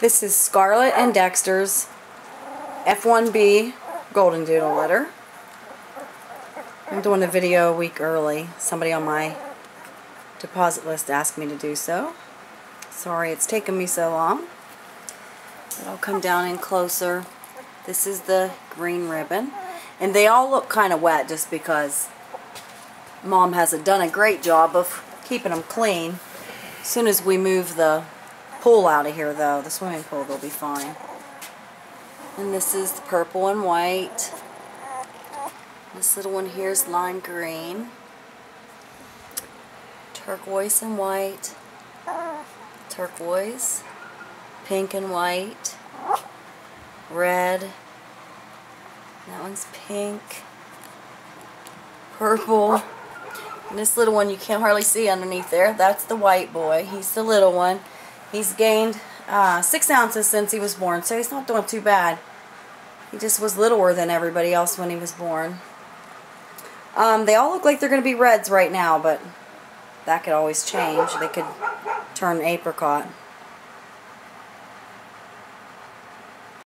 This is Scarlet and Dexter's F1B Goldendoodle litter. I'm doing a video a week early. Somebody on my deposit list asked me to do so. Sorry it's taken me so long. But I'll come down in closer. This is the green ribbon. And they all look kind of wet just because Mom hasn't done a great job of keeping them clean. As soon as we move the pool out of here though, the swimming pool, they'll be fine. And this is purple and white. This little one here is lime green. Turquoise and white. Turquoise. Pink and white. Red. That one's pink. Purple. And this little one you can't hardly see underneath there. That's the white boy. He's the little one. He's gained uh, six ounces since he was born, so he's not doing too bad. He just was littler than everybody else when he was born. Um, they all look like they're going to be reds right now, but that could always change. They could turn apricot.